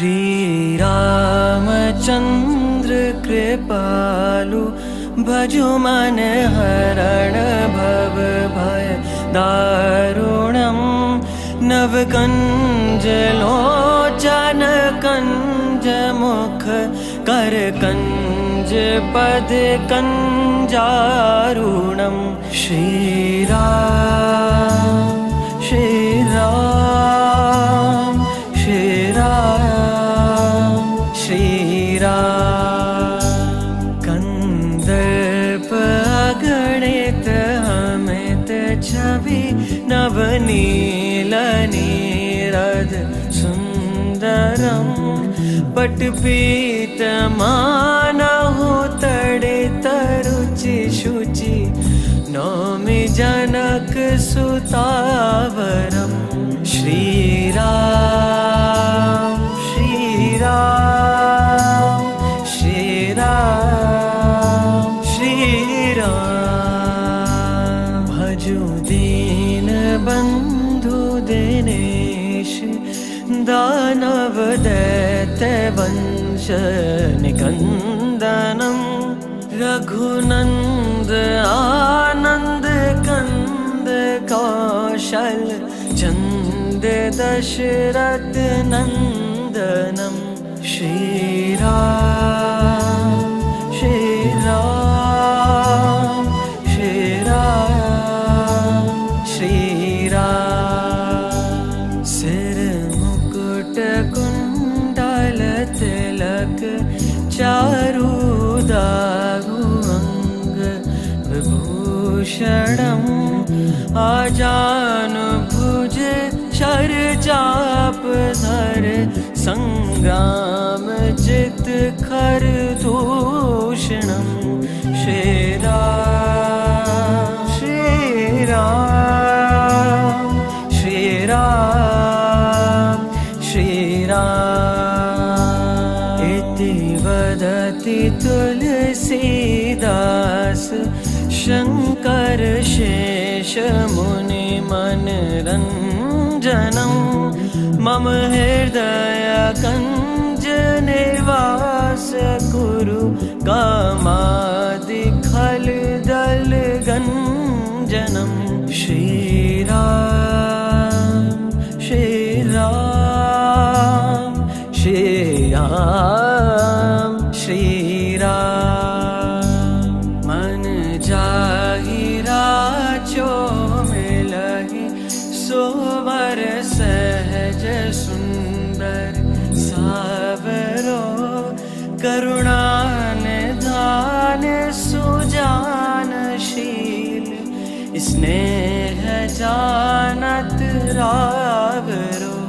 श्रीरामचन्द्र कृपालु भजु मन हरण भव भय दारुणम् नवकञ्जलोचन कञ्ज मुख कर कञ्ज पद कञ्जारुणम् श्रीरा छवि नवनीलनीरद सुन्दरम् पटपीतमानहु तडे तरुचि शुचि नौमि जनक सुतावरम् श्रीरा बन्धु दिनेश दानवदत्तवंश निकन्दनम् रघुनन्द आनन्द कन्द कौशल चन्द दशरथ नन्दनम् श्रीरा विभूषणम् आजान भुज शर चाप धर सङ्ग्राम चित खर दूषणम् शेरा इति वदति तुलसीदास शङ्कर शेष मुनि मनरञ्जनम् मम हृदय कञ्ज निवास कुरु कामादि खल दल गञ्जनम् श्रीरा श्रीरा राम श्री मन जाहि राचो मिलहि सोवर सहज सुंदर सावरो, करुणान सुजान शील। स्नेह जानत रावरो